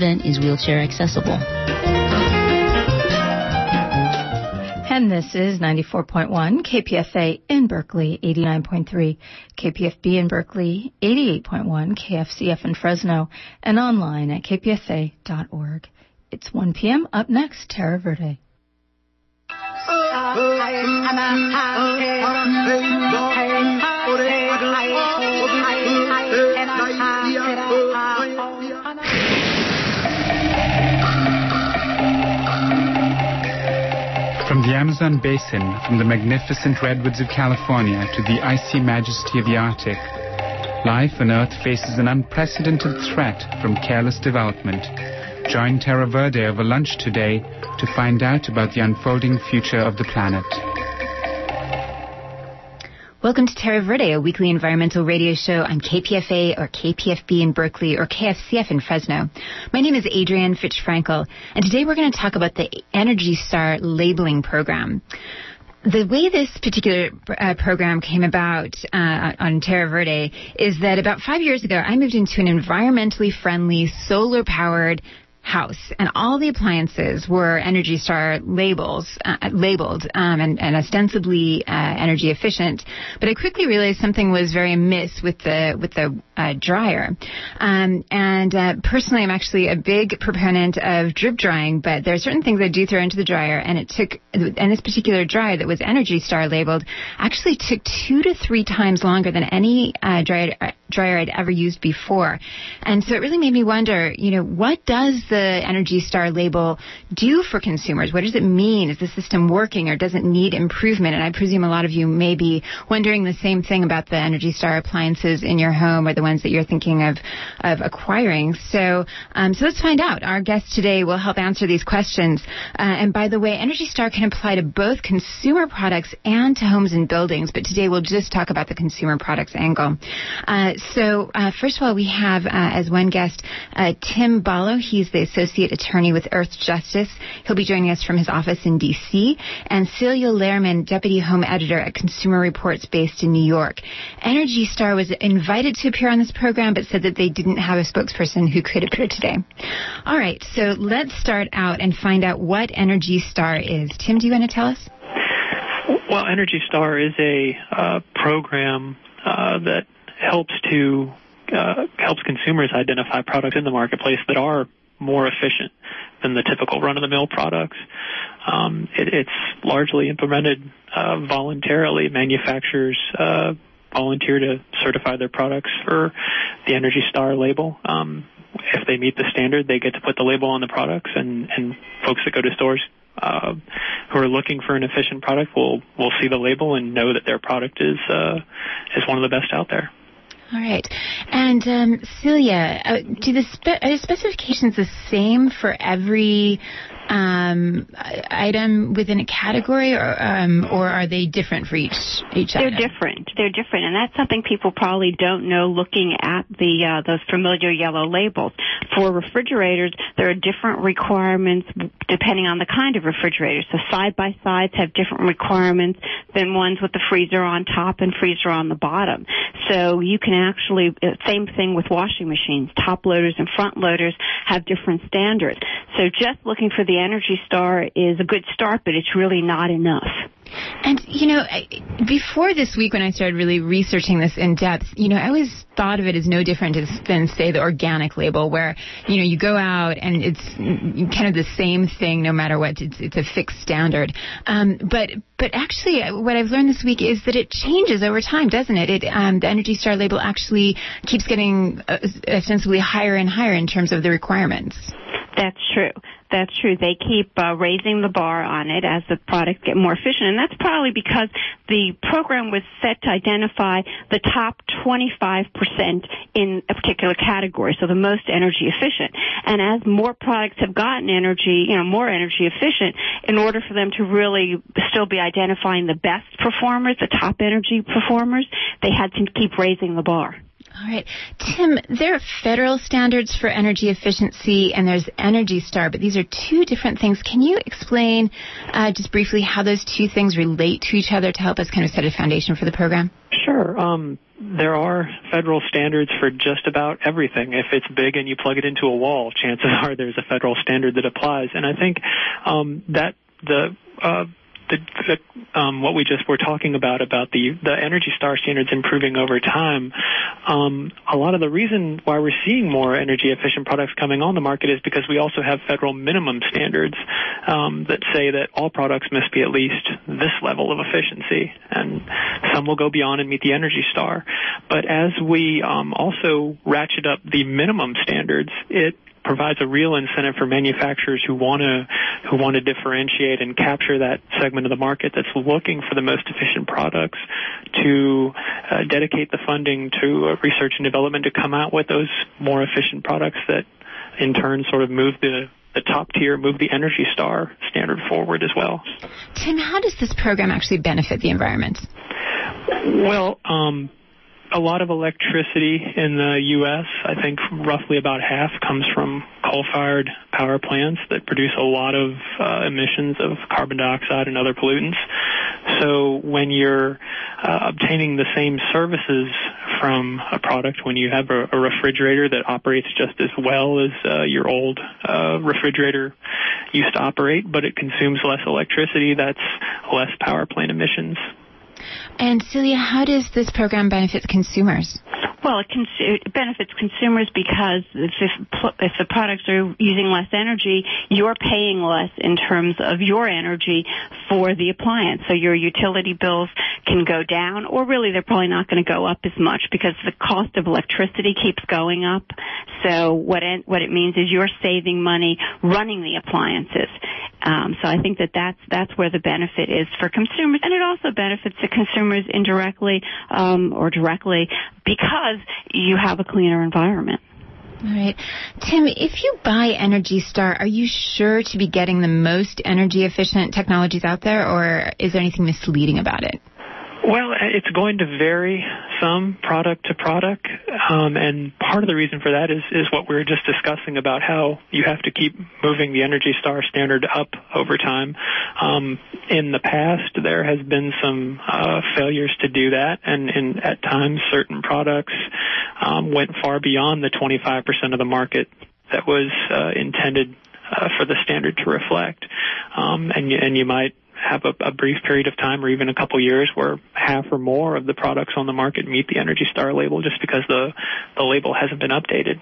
event is wheelchair accessible. And this is 94.1 KPFA in Berkeley, 89.3 KPFB in Berkeley, 88.1 KFCF in Fresno, and online at kpfa.org. It's 1 p.m. Up next, Terra Verde. The Amazon basin, from the magnificent redwoods of California to the icy majesty of the Arctic, life on Earth faces an unprecedented threat from careless development. Join Terra Verde over lunch today to find out about the unfolding future of the planet. Welcome to Terra Verde, a weekly environmental radio show on KPFA or KPFB in Berkeley or KFCF in Fresno. My name is Adrienne Fitch-Frankel, and today we're going to talk about the Energy Star labeling program. The way this particular uh, program came about uh, on Terra Verde is that about five years ago, I moved into an environmentally friendly, solar-powered house, and all the appliances were Energy Star labels uh, labeled um, and, and, ostensibly uh, energy efficient. But I quickly realized something was very amiss with the with the uh, dryer. Um, and uh, personally, I'm actually a big proponent of drip drying, but there are certain things I do throw into the dryer, and it took and this particular dryer that was Energy Star labeled actually took two to three times longer than any uh, dryer dryer I'd ever used before. And so it really made me wonder, you know, what does the Energy Star label do for consumers? What does it mean? Is the system working or does it need improvement? And I presume a lot of you may be wondering the same thing about the Energy Star appliances in your home or the ones that you're thinking of, of acquiring. So, um, so let's find out. Our guest today will help answer these questions. Uh, and by the way, Energy Star can apply to both consumer products and to homes and buildings, but today we'll just talk about the consumer products angle. Uh, so, uh, first of all, we have uh, as one guest uh, Tim Ballo. He's the Associate Attorney with Earth Justice. He'll be joining us from his office in D.C. And Celia Lehrman, Deputy Home Editor at Consumer Reports based in New York. Energy Star was invited to appear on this program, but said that they didn't have a spokesperson who could appear today. All right, so let's start out and find out what Energy Star is. Tim, do you want to tell us? Well, Energy Star is a uh, program uh, that helps to uh, helps consumers identify products in the marketplace that are more efficient than the typical run-of-the-mill products. Um, it, it's largely implemented uh, voluntarily. Manufacturers uh, volunteer to certify their products for the Energy Star label. Um, if they meet the standard, they get to put the label on the products, and, and folks that go to stores uh, who are looking for an efficient product will will see the label and know that their product is uh, is one of the best out there. All right. And um, Celia, uh, do the spe- are the specifications the same for every um, item within a category, or um, or are they different for each each They're item? different. They're different, and that's something people probably don't know looking at the uh, those familiar yellow labels. For refrigerators, there are different requirements depending on the kind of refrigerator. So side by sides have different requirements than ones with the freezer on top and freezer on the bottom. So you can actually uh, same thing with washing machines. Top loaders and front loaders have different standards. So just looking for the Energy Star is a good start, but it's really not enough. And you know, before this week when I started really researching this in depth, you know, I always thought of it as no different than say the organic label, where you know you go out and it's kind of the same thing no matter what. It's it's a fixed standard. Um, but but actually, what I've learned this week is that it changes over time, doesn't it? It um, the Energy Star label actually keeps getting uh, ostensibly higher and higher in terms of the requirements. That's true. That's true. They keep uh, raising the bar on it as the products get more efficient, and that's probably because the program was set to identify the top 25% in a particular category, so the most energy efficient. And as more products have gotten energy, you know, more energy efficient, in order for them to really still be identifying the best performers, the top energy performers, they had to keep raising the bar. All right. Tim, there are federal standards for energy efficiency and there's Energy Star, but these are two different things. Can you explain uh, just briefly how those two things relate to each other to help us kind of set a foundation for the program? Sure. Um, there are federal standards for just about everything. If it's big and you plug it into a wall, chances are there's a federal standard that applies. And I think um, that the uh, the, the um, what we just were talking about about the the Energy Star standards improving over time, um, a lot of the reason why we're seeing more energy efficient products coming on the market is because we also have federal minimum standards um, that say that all products must be at least this level of efficiency, and some will go beyond and meet the Energy Star. But as we um, also ratchet up the minimum standards, it provides a real incentive for manufacturers who want to who want to differentiate and capture that segment of the market that's looking for the most efficient products to uh, dedicate the funding to uh, research and development to come out with those more efficient products that in turn sort of move the the top tier move the Energy Star standard forward as well. Tim, how does this program actually benefit the environment? Well, um, a lot of electricity in the U.S., I think roughly about half, comes from coal-fired power plants that produce a lot of uh, emissions of carbon dioxide and other pollutants. So when you're uh, obtaining the same services from a product, when you have a, a refrigerator that operates just as well as uh, your old uh, refrigerator used to operate, but it consumes less electricity, that's less power plant emissions. And Celia, how does this program benefit consumers? Well, it, cons- it benefits consumers because if, if the products are using less energy, you're paying less in terms of your energy for the appliance. So your utility bills can go down, or really they're probably not going to go up as much because the cost of electricity keeps going up. So what it, what it means is you're saving money running the appliances. Um, so I think that that's that's where the benefit is for consumers, and it also benefits the consumers indirectly um, or directly because you have a cleaner environment. All right. Tim, if you buy Energy Star, are you sure to be getting the most energy efficient technologies out there, or is there anything misleading about it? Well, it's going to vary some product to product, um, and part of the reason for that is is what we were just discussing about how you have to keep moving the Energy Star standard up over time. Um, in the past, there has been some uh, failures to do that, and, and at times certain products um, went far beyond the 25% of the market that was uh, intended uh, for the standard to reflect. Um, and, you, and you might have a, a brief period of time or even a couple years where half or more of the products on the market meet the Energy Star label just because the, the label hasn't been updated.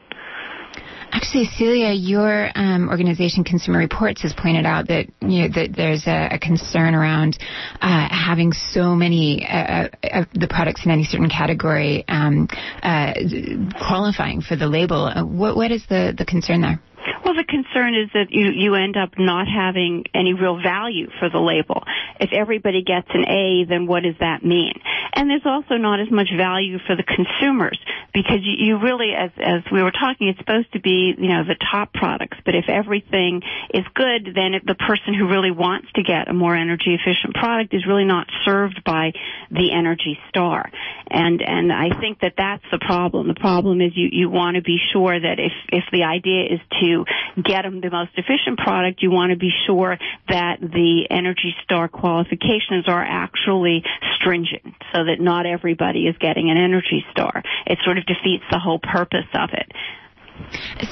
Actually, Celia, your um, organization, Consumer Reports, has pointed out that you know that there's a, a concern around uh, having so many uh, uh, of the products in any certain category um, uh, qualifying for the label. Uh, what, what is the, the concern there? Well, the concern is that you, you end up not having any real value for the label. If everybody gets an A, then what does that mean? And there's also not as much value for the consumers because you, you really, as, as we were talking, it's supposed to be, you know, the top products. But if everything is good, then if the person who really wants to get a more energy efficient product is really not served by the Energy Star. And, and I think that that's the problem. The problem is you, you want to be sure that if, if the idea is to get them the most efficient product, you want to be sure that the Energy Star qualifications are actually stringent so that not everybody is getting an Energy Star. It sort of defeats the whole purpose of it.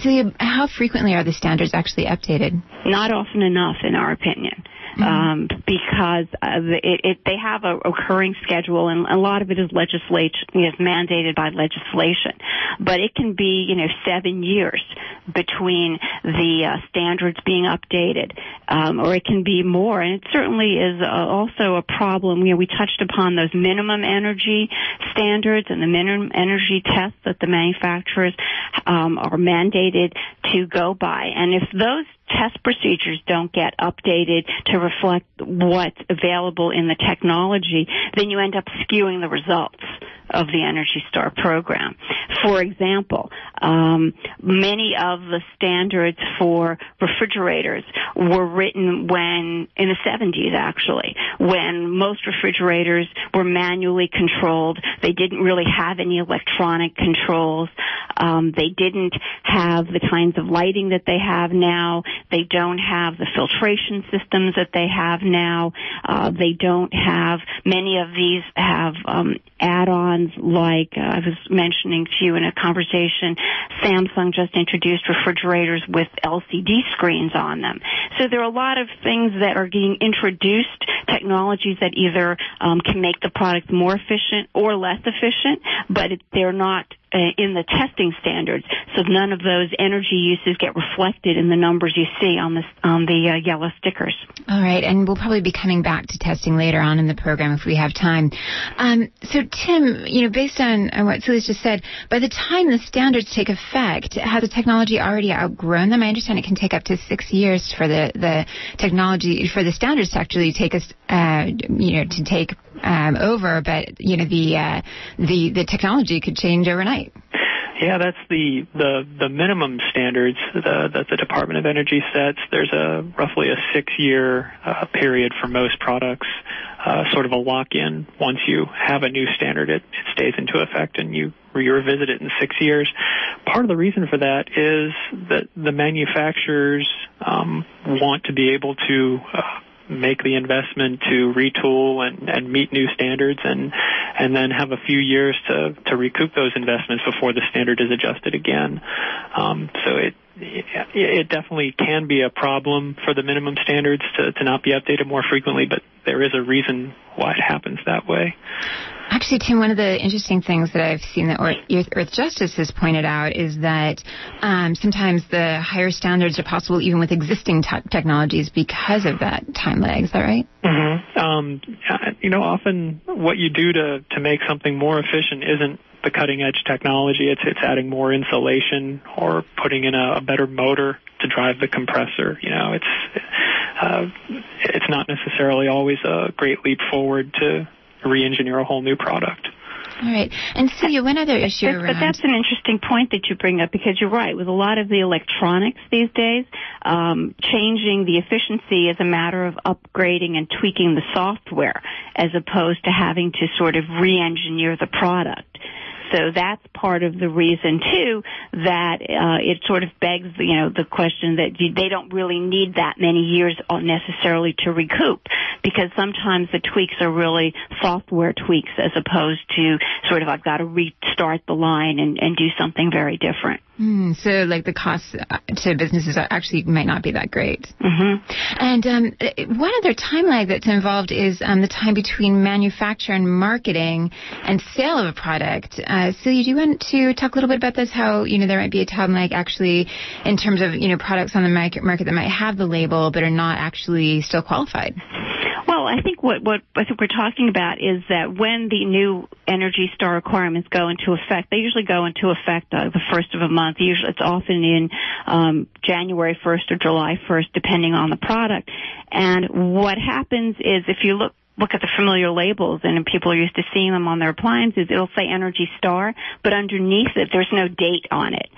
Celia, how frequently are the standards actually updated? Not often enough, in our opinion. Um, because uh, it, it, they have a recurring schedule, and a lot of it is legislation is mandated by legislation. But it can be, you know, seven years between the uh, standards being updated, um, or it can be more. And it certainly is uh, also a problem. You know, we touched upon those minimum energy standards and the minimum energy tests that the manufacturers um, are mandated to go by. And if those test procedures don't get updated to reflect what's available in the technology, then you end up skewing the results of the Energy Star program. For example, um, many of the standards for refrigerators were written when in the 70s actually, when most refrigerators were manually controlled. They didn't really have any electronic controls. Um, they didn't have the kinds of lighting that they have now. They don't have the filtration systems that they have now. Uh, they don't have many of these have um, add-ons like uh, I was mentioning to you in a conversation. Samsung just introduced refrigerators with LCD screens on them. So there are a lot of things that are being introduced, technologies that either um, can make the product more efficient or less efficient, but they're not in the testing standards, so none of those energy uses get reflected in the numbers you see on the on the uh, yellow stickers. All right, and we'll probably be coming back to testing later on in the program if we have time. Um, so, Tim, you know, based on, what Celia's just said, by the time the standards take effect, has the technology already outgrown them? I understand it can take up to six years for the the technology for the standards to actually take us, uh, you know, to take um, over, but you know the uh, the the technology could change overnight. Yeah, that's the the the minimum standards that the Department of Energy sets. There's a roughly a six year uh, period for most products, uh, sort of a lock in. Once you have a new standard, it, it stays into effect, and you re- revisit it in six years. Part of the reason for that is that the manufacturers um, want to be able to uh, make the investment to retool and, and meet new standards and and then have a few years to to recoup those investments before the standard is adjusted again. Um, so it it definitely can be a problem for the minimum standards to, to not be updated more frequently, but there is a reason why it happens that way. Actually, Tim, one of the interesting things that I've seen that Earth Justice has pointed out is that um, sometimes the higher standards are possible even with existing technologies because of that time lag. Is that right? Mm-hmm. Um, you know, often what you do to to make something more efficient isn't the cutting edge technology. It's it's adding more insulation or putting in a, a better motor to drive the compressor. You know, it's uh, it's not necessarily always a great leap forward to re-engineer a whole new product. All right. And Celia, one other issue but, around... But that's an interesting point that you bring up because you're right. With a lot of the electronics these days, um, changing the efficiency is a matter of upgrading and tweaking the software as opposed to having to sort of re-engineer the product. So that's part of the reason too that uh, it sort of begs, you know, the question that you, they don't really need that many years necessarily to recoup because sometimes the tweaks are really software tweaks as opposed to sort of I've got to restart the line and, and do something very different. Mm, so, like the costs uh, to businesses actually might not be that great. Mm-hmm. And um, one other time lag that's involved is um, the time between manufacture and marketing and sale of a product. Uh, Celia, do you want to talk a little bit about this? How you know there might be a time like actually in terms of you know products on the market market that might have the label but are not actually still qualified. Well, I think what, what I think we're talking about is that when the new Energy Star requirements go into effect, they usually go into effect uh, the first of a month. Usually, it's often in um, January 1st or July 1st, depending on the product. And what happens is, if you look look at the familiar labels and people are used to seeing them on their appliances, it'll say Energy Star, but underneath it, there's no date on it.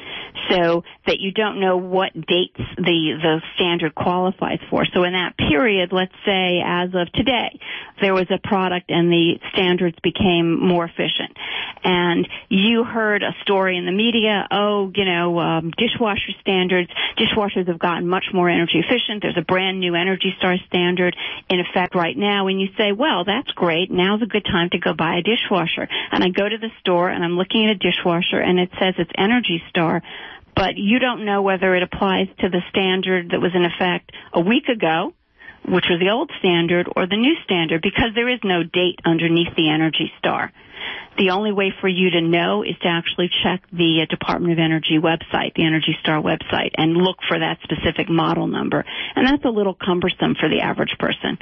So that you don't know what dates the, the standard qualifies for. So in that period, let's say as of today, there was a product and the standards became more efficient. And you heard a story in the media, oh, you know, um, dishwasher standards, dishwashers have gotten much more energy efficient. There's a brand new Energy Star standard in effect right now. And you say, say, well, that's great. Now's a good time to go buy a dishwasher. And I go to the store and I'm looking at a dishwasher and it says it's Energy Star, but you don't know whether it applies to the standard that was in effect a week ago, which was the old standard, or the new standard because there is no date underneath the Energy Star. The only way for you to know is to actually check the uh, Department of Energy website, the Energy Star website, and look for that specific model number. And that's a little cumbersome for the average person.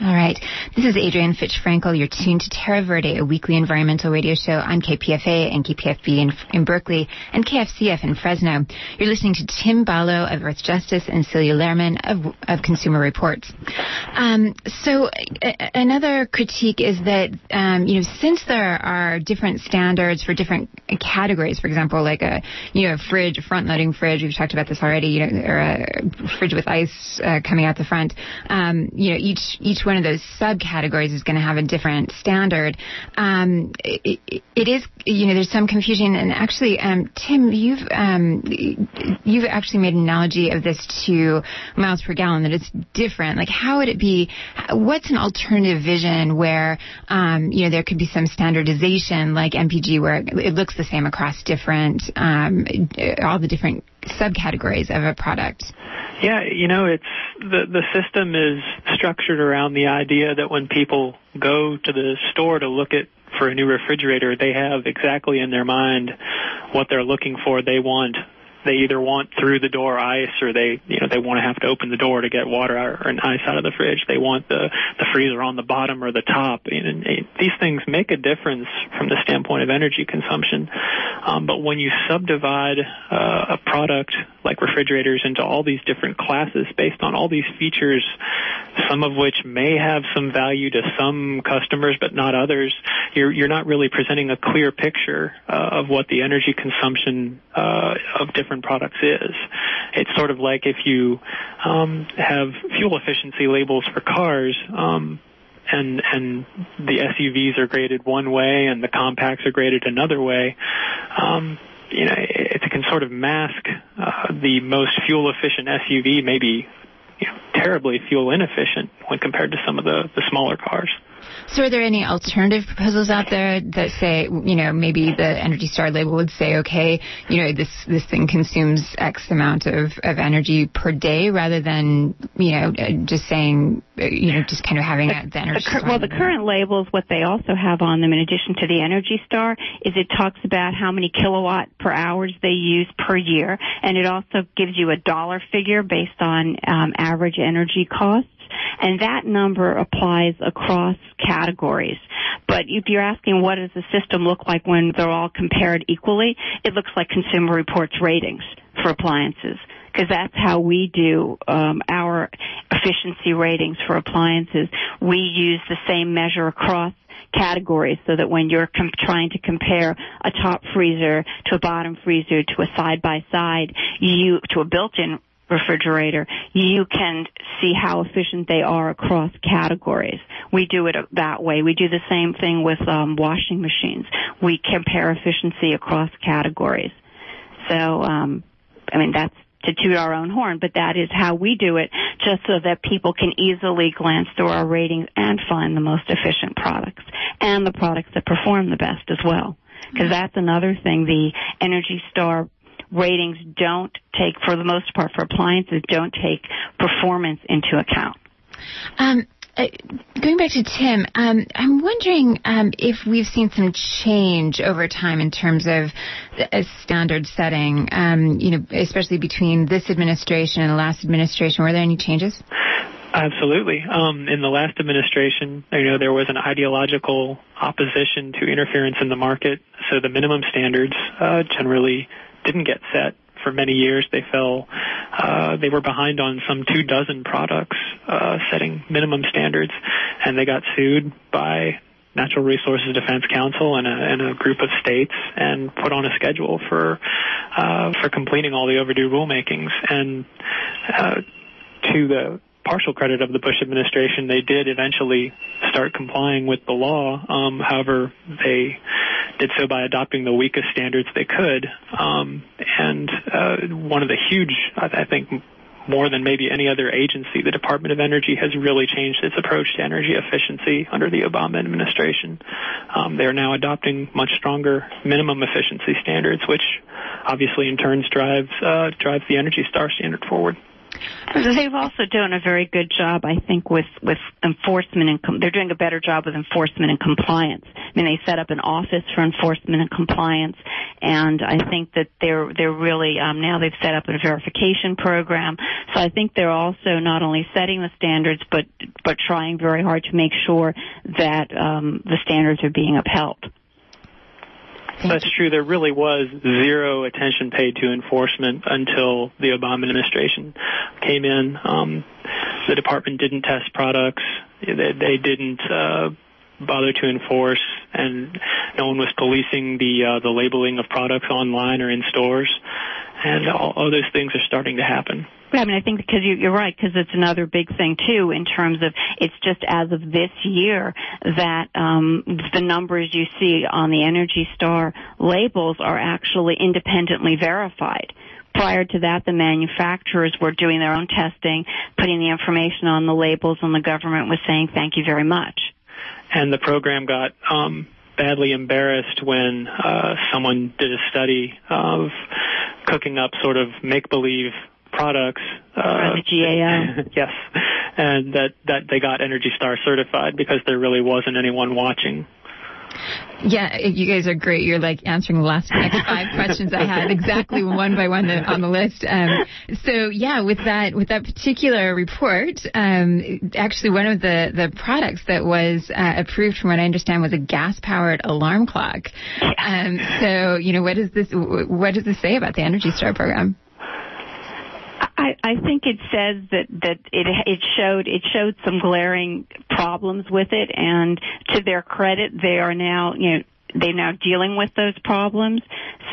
All right. This is Adrienne Fitch Frankel. You're tuned to Terra Verde, a weekly environmental radio show on KPFA and KPFB in, in Berkeley and KFCF in Fresno. You're listening to Tim Ballo of Earth Justice and Celia Lehrman of, of Consumer Reports. Um, so a- another critique is that, um, you know, since there are different standards for different categories, for example, like a, you know, fridge, front-loading fridge, we've talked about this already, you know, or a fridge with ice uh, coming out the front, um, you know, each, each one of those subcategories is going to have a different standard. Um, it, it is, you know, there's some confusion. And actually, um, Tim, you've um, you've actually made an analogy of this to miles per gallon that it's different. Like, how would it be? What's an alternative vision where um, you know there could be some standardization, like MPG, where it looks the same across different um, all the different subcategories of a product? Yeah, you know, it's the the system is structured around the idea that when people go to the store to look at for a new refrigerator, they have exactly in their mind what they're looking for. They want they either want through the door ice or they you know they want to have to open the door to get water or an ice out of the fridge. They want the the freezer on the bottom or the top. And, and these things make a difference from the standpoint of energy consumption. Um, but when you subdivide uh, a product like refrigerators into all these different classes based on all these features some of which may have some value to some customers but not others you're you're not really presenting a clear picture uh, of what the energy consumption uh, of different different products is. It's sort of like if you um, have fuel efficiency labels for cars. Um, and and the SUVs are graded one way and the compacts are graded another way. Um, you know, it, it can sort of mask uh, the most fuel efficient SUV, maybe you know, terribly fuel inefficient when compared to some of the the smaller cars. So, are there any alternative proposals out there that say, you know, maybe the Energy Star label would say, okay, you know, this this thing consumes X amount of, of energy per day, rather than, you know, just saying, you know, just kind of having the, the Energy the, Star. Well, the current labels, what they also have on them, in addition to the Energy Star, is it talks about how many kilowatt per hours they use per year, and it also gives you a dollar figure based on um, average energy costs and that number applies across categories. But if you're asking what does the system look like when they're all compared equally, it looks like Consumer Reports ratings for appliances because that's how we do um, our efficiency ratings for appliances. We use the same measure across categories so that when you're com- trying to compare a top freezer to a bottom freezer to a side by side, you to a built-in refrigerator, you can see how efficient they are across categories. We do it that way. We do the same thing with um, washing machines. We compare efficiency across categories. So, um, I mean, that's to toot our own horn, but that is how we do it, just so that people can easily glance through our ratings and find the most efficient products and the products that perform the best as well. Because that's another thing the Energy Star ratings don't take, for the most part, for appliances, don't take performance into account. Um, uh, going back to Tim, um, I'm wondering um, if we've seen some change over time in terms of a standard setting, um, you know, especially between this administration and the last administration. Were there any changes? Absolutely. Um, in the last administration, you know, there was an ideological opposition to interference in the market, so the minimum standards uh, generally didn't get set for many years. They fell, uh, they were behind on some two dozen products uh, setting minimum standards, and they got sued by Natural Resources Defense Council and a, and a group of states, and put on a schedule for uh, for completing all the overdue rulemakings. And uh, to the partial credit of the Bush administration, they did eventually start complying with the law. Um, however, they did so by adopting the weakest standards they could. Um, and uh, one of the huge, I think, more than maybe any other agency, the Department of Energy has really changed its approach to energy efficiency under the Obama administration. Um, they're now adopting much stronger minimum efficiency standards, which obviously in turns drives uh, drives the Energy Star standard forward. They've also done a very good job, I think, with with enforcement and com- they're doing a better job with enforcement and compliance. I mean, they set up an office for enforcement and compliance, and I think that they're they're really um, now they've set up a verification program. So I think they're also not only setting the standards, but but trying very hard to make sure that um, the standards are being upheld. That's true. There really was zero attention paid to enforcement until the Obama administration came in. Um, the department didn't test products. They, they didn't uh, bother to enforce, and no one was policing the uh, the labeling of products online or in stores. And all, all those things are starting to happen. I mean, I think because you, you're right, because it's another big thing too in terms of it's just as of this year that um, the numbers you see on the Energy Star labels are actually independently verified. Prior to that, the manufacturers were doing their own testing, putting the information on the labels, and the government was saying thank you very much. And the program got um, badly embarrassed when uh, someone did a study of cooking up sort of make believe products. Uh, the GAO. yes, and that that they got Energy Star certified because there really wasn't anyone watching. Yeah, you guys are great. You're like answering the last next five questions I had exactly one by one on the list. Um, so yeah, with that with that particular report, um, actually one of the the products that was uh, approved, from what I understand, was a gas powered alarm clock. Um, so you know, what does this what does this say about the Energy Star program? I, I think it says that that it it showed it showed some glaring problems with it, and to their credit, they are now you know they're now dealing with those problems.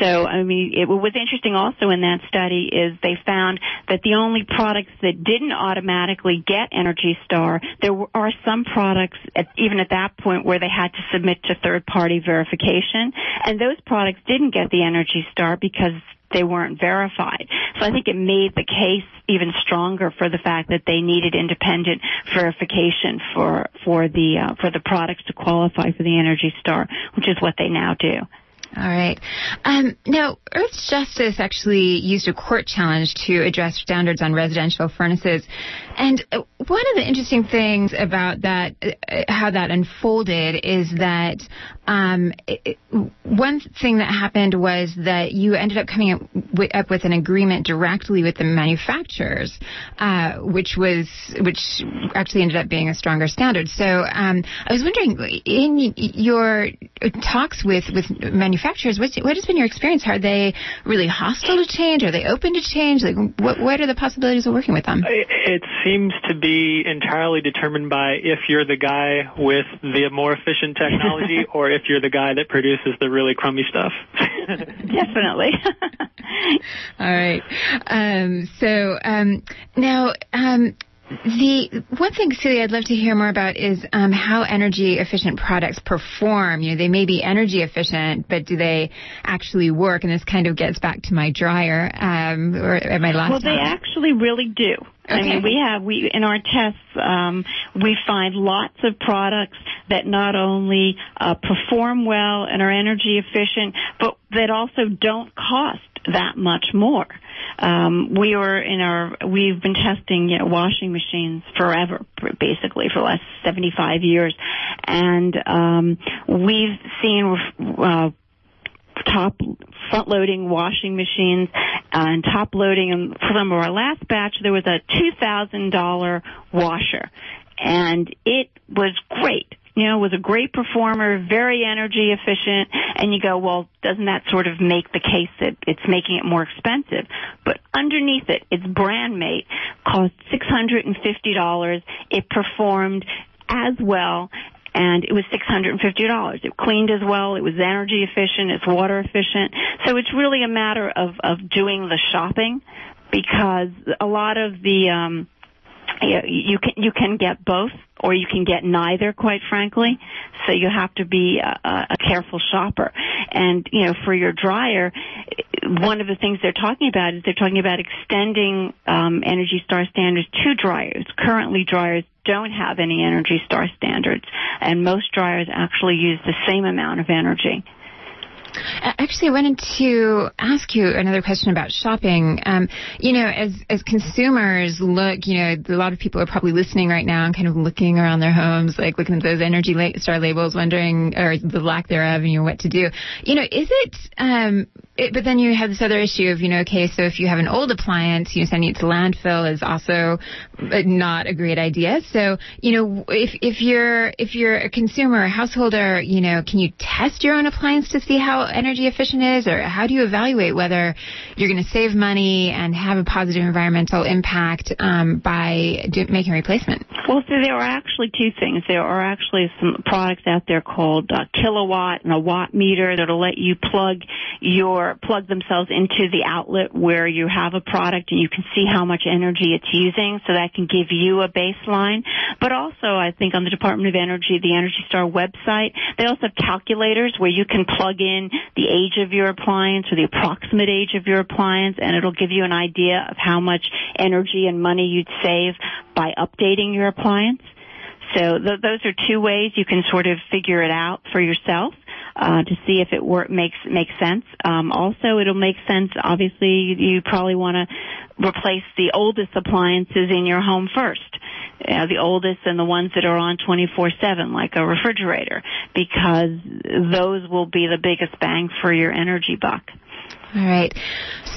So, I mean, it, what was interesting also in that study is they found that the only products that didn't automatically get Energy Star, there are some products, at, even at that point, where they had to submit to third-party verification, and those products didn't get the Energy Star because they weren't verified. So I think it made the case even stronger for the fact that they needed independent verification for for the uh, for the products to qualify for the Energy Star, which is what they now do. All right. Um, now, Earth's Justice actually used a court challenge to address standards on residential furnaces. And uh, one of the interesting things about that, uh, how that unfolded, is that um, it, one thing that happened was that you ended up coming up with, up with an agreement directly with the manufacturers, uh, which was which actually ended up being a stronger standard. So um, I was wondering, in your talks with with manufacturers, what, what has been your experience? Are they really hostile to change? Are they open to change? Like, what what are the possibilities of working with them? It seems to be entirely determined by if you're the guy with the more efficient technology or if you're the guy that produces the really crummy stuff. Definitely. All right. Um, so um, now. Um, the one thing, Celia, I'd love to hear more about is um, how energy efficient products perform. You know, they may be energy efficient, but do they actually work? And this kind of gets back to my dryer um, or my last. Well, they actually really do. Okay. I mean, we have we in our tests um, we find lots of products that not only uh, perform well and are energy efficient, but that also don't cost that much more. Um, we were in our we've been testing you know, washing machines forever, basically for the last 75 years, and um, we've seen. Uh, top front loading washing machines and top loading and for some of our last batch there was a two thousand dollar washer and it was great you know, was a great performer, very energy efficient, and you go, well, doesn't that sort of make the case that it's making it more expensive? But underneath it, its brand mate cost $650. It performed as well and it was $650. It cleaned as well. It was energy efficient. It's water efficient. So it's really a matter of, of doing the shopping because a lot of the, um, you can you can get both or you can get neither quite frankly. So you have to be a, a careful shopper. And you know for your dryer one of the things they're talking about is they're talking about extending um, energy star standards to dryers. Currently dryers don't have any energy star standards and most dryers actually use the same amount of energy Actually, I wanted to ask you another question about shopping. Um, you know, as as consumers look, you know, a lot of people are probably listening right now and kind of looking around their homes, like looking at those Energy Star labels, wondering or the lack thereof, and you know what to do. You know, is it? Um, it, but then you have this other issue of, you know, okay, so if you have an old appliance, you know, sending it to landfill is also not a great idea. So, you know, if if you're if you're a consumer, a householder, you know, can you test your own appliance to see how energy efficient it is, or how do you evaluate whether you're going to save money and have a positive environmental impact um, by do, making a replacement? Well, so there are actually two things. There are actually some products out there called a Kill A Watt and a watt meter that'll let you plug your plug themselves into the outlet where you have a product and you can see how much energy it's using. So that can give you a baseline. But also, I think on the Department of Energy, the Energy Star website, they also have calculators where you can plug in the age of your appliance or the approximate age of your appliance, and it'll give you an idea of how much energy and money you'd save by updating your appliance. So th- those are two ways you can sort of figure it out for yourself. Uh, to see if it work makes makes sense. Um, also, it'll make sense. Obviously, you probably want to replace the oldest appliances in your home first. Uh, the oldest and the ones that are on 24/7, like a refrigerator, because those will be the biggest bang for your energy buck. All right.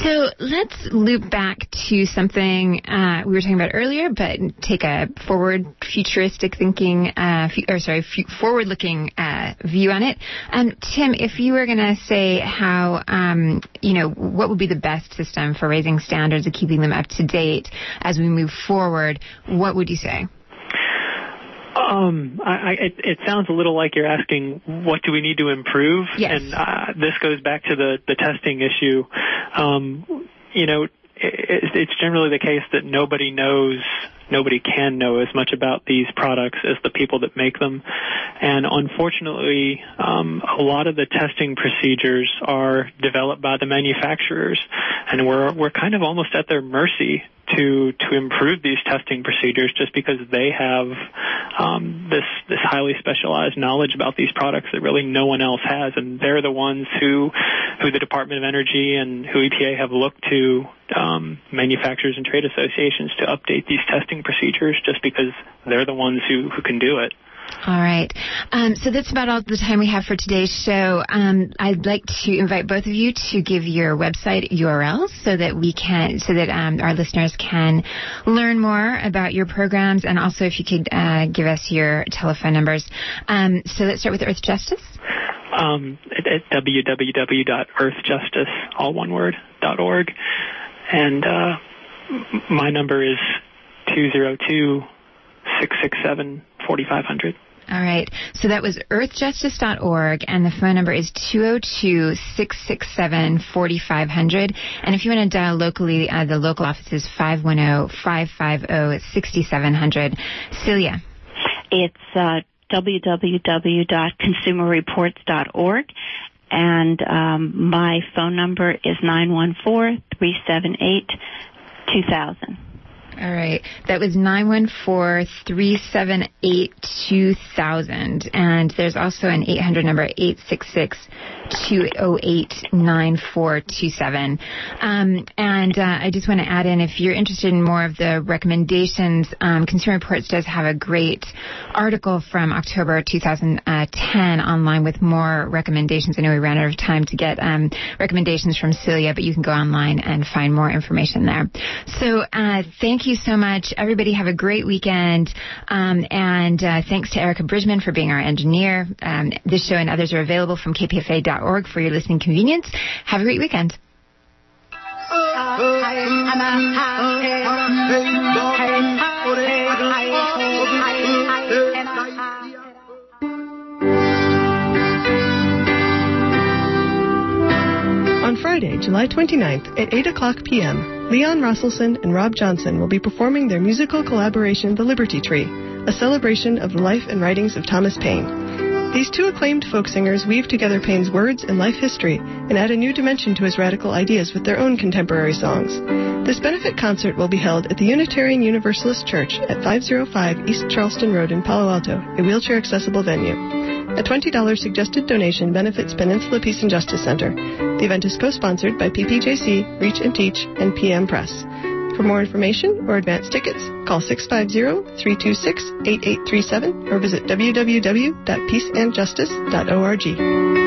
So let's loop back to something uh, we were talking about earlier, but take a forward, futuristic thinking, uh, or sorry, f- forward-looking uh, view on it. Um, Tim, if you were going to say how, um, you know, what would be the best system for raising standards and keeping them up to date as we move forward, what would you say? Um, I, it, it sounds a little like you're asking, what do we need to improve? Yes. And uh, this goes back to the the testing issue. Um, you know, it, it's generally the case that nobody knows, nobody can know as much about these products as the people that make them. And unfortunately, um, a lot of the testing procedures are developed by the manufacturers, and we're we're kind of almost at their mercy to to improve these testing procedures just because they have um, this this highly specialized knowledge about these products that really no one else has, and they're the ones who who the Department of Energy and who EPA have looked to um, manufacturers and trade associations to update these testing procedures just because they're the ones who who can do it. All right. Um, so that's about all the time we have for today's show. Um, I'd like to invite both of you to give your website URLs so that we can, so that um, our listeners can learn more about your programs, and also if you could uh, give us your telephone numbers. Um, so let's start with Earth Justice. Um, at, at www.earthjustice, all one word, .org. And uh, my number is 202 667 4500. All right. So that was earthjustice.org, and the phone number is 202 667 4500. And if you want to dial locally, uh, the local office is 510 550 6700. Celia. It's uh, www.consumerreports.org. And um, my phone number is 914 378 2000. All right. That was 914-378-2000. And there's also an 800 number, 866-208-9427. Um, and uh, I just want to add in, if you're interested in more of the recommendations, um, Consumer Reports does have a great article from October 2010 online with more recommendations. I know we ran out of time to get um, recommendations from Celia, but you can go online and find more information there. So uh, thank you so much. Everybody have a great weekend. Um, and uh, thanks to Erica Bridgman for being our engineer. Um, this show and others are available from kpfa.org for your listening convenience. Have a great weekend. On Friday, July 29th at 8 o'clock p.m., Leon Rosselson and Robb Johnson will be performing their musical collaboration The Liberty Tree, a celebration of the life and writings of Thomas Paine. These two acclaimed folk singers weave together Paine's words and life history and add a new dimension to his radical ideas with their own contemporary songs. This benefit concert will be held at the Unitarian Universalist Church at 505 East Charleston Road in Palo Alto, a wheelchair accessible venue. A $20 suggested donation benefits Peninsula Peace and Justice Center. The event is co-sponsored by PPJC, Reach and Teach, and PM Press. For more information or advance tickets, call 650-326-8837 or visit www.peaceandjustice.org.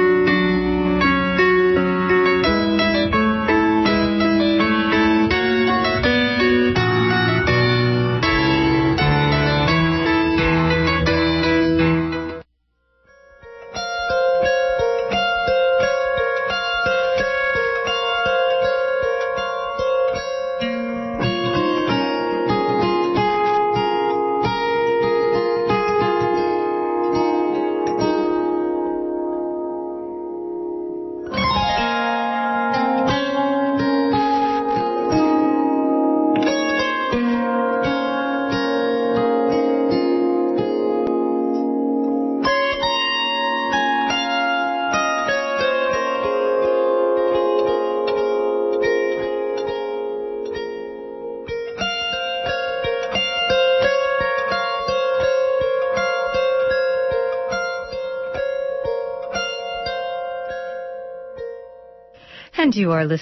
you are listening